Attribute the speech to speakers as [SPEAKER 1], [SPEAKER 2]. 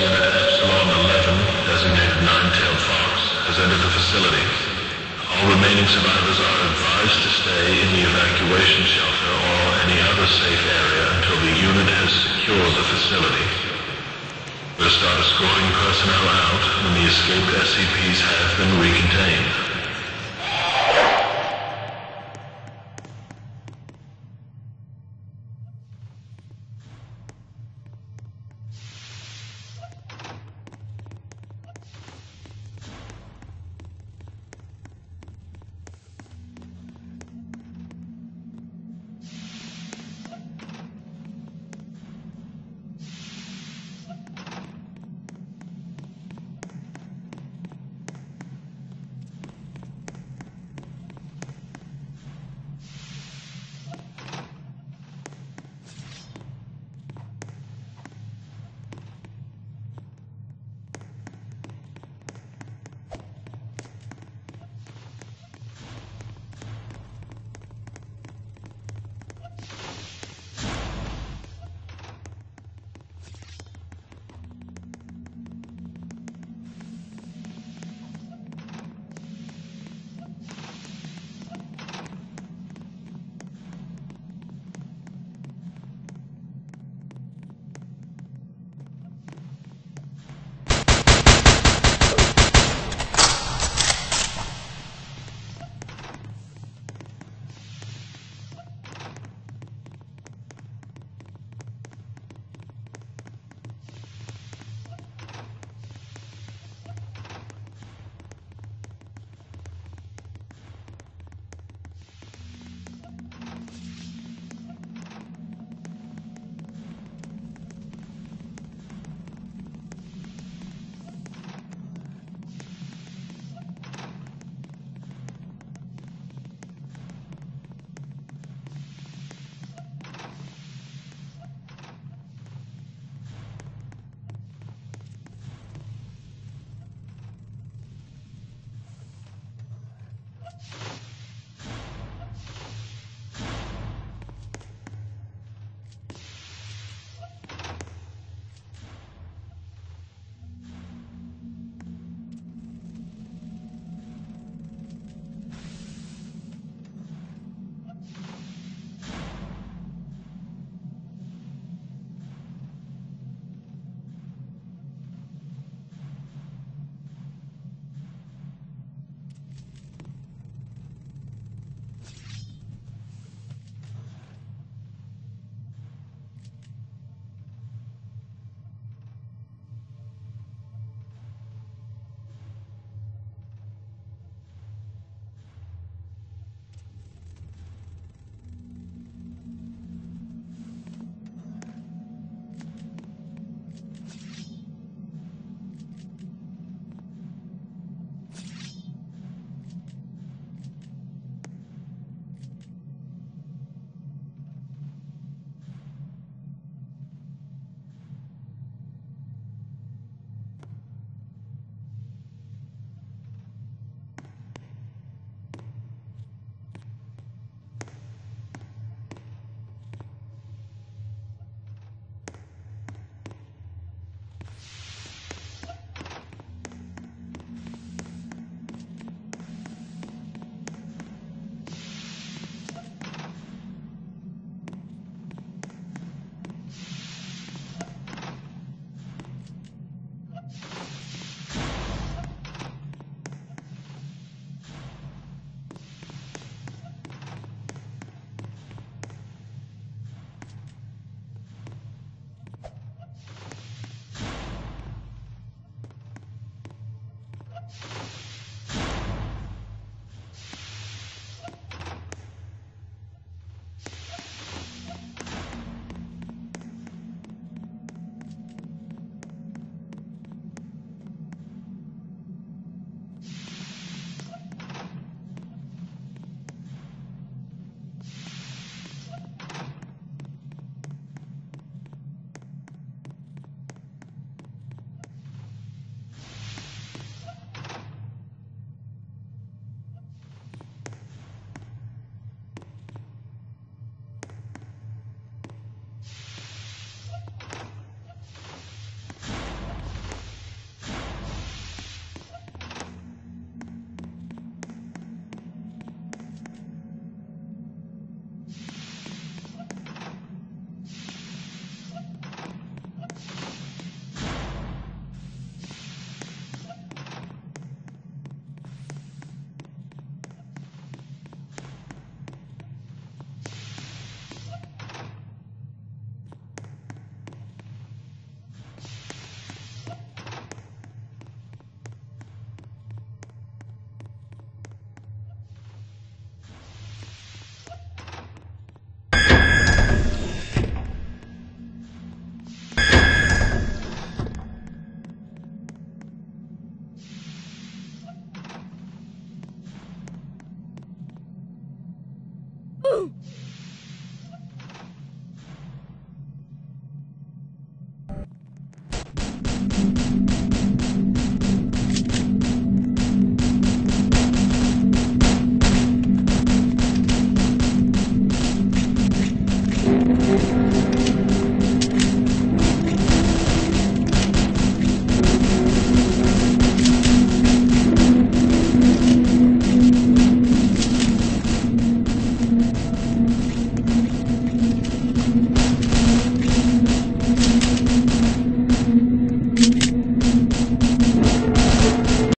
[SPEAKER 1] Unit Epsilon 11, designated Nine-Tailed Fox, has entered the facility. All remaining survivors are advised to stay in the evacuation shelter or any other safe area until the unit has secured the facility. We'll start escorting personnel out when the escaped SCPs have been recontained.